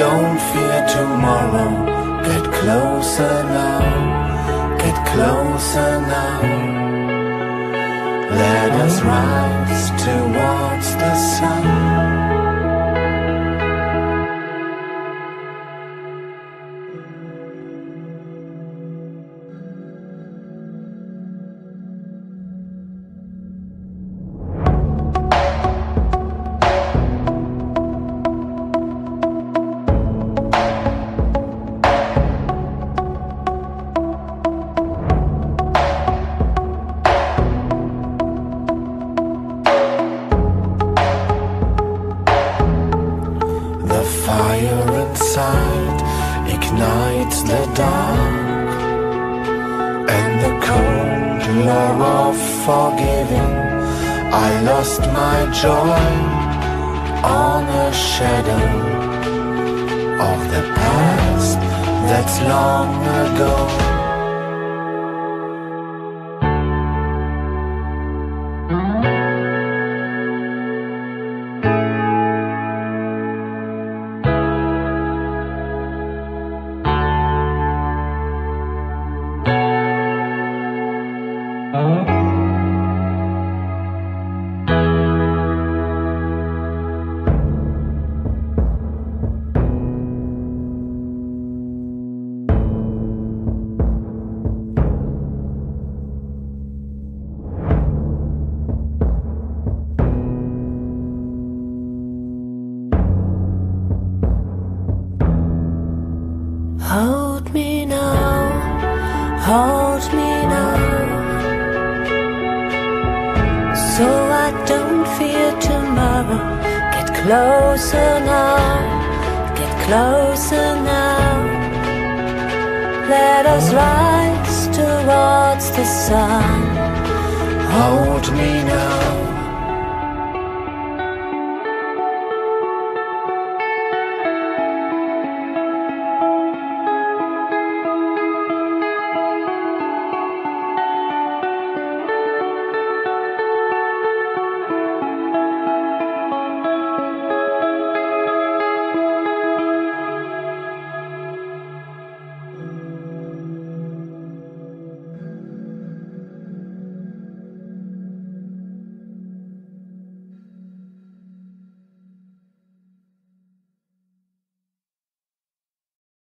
Don't fear tomorrow. Get closer now. Get closer now. Let us rise towards the sun. Fire inside ignites the dark, and the cold law of forgiving. I lost my joy on a shadow of the past that's long ago. Uh-huh. Hold me now, hold me fear tomorrow. Get closer now, get closer now. Let us rise towards the sun. Hold me now,